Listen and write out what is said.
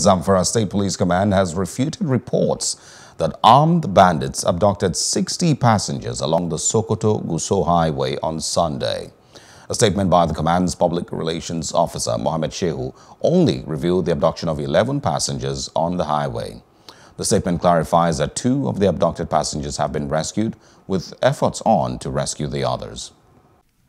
Zamfara State Police Command has refuted reports that armed bandits abducted 60 passengers along the Sokoto-Gusau Highway on Sunday. A statement by the command's public relations officer, Mohammed Shehu, only revealed the abduction of 11 passengers on the highway. The statement clarifies that two of the abducted passengers have been rescued, with efforts on to rescue the others.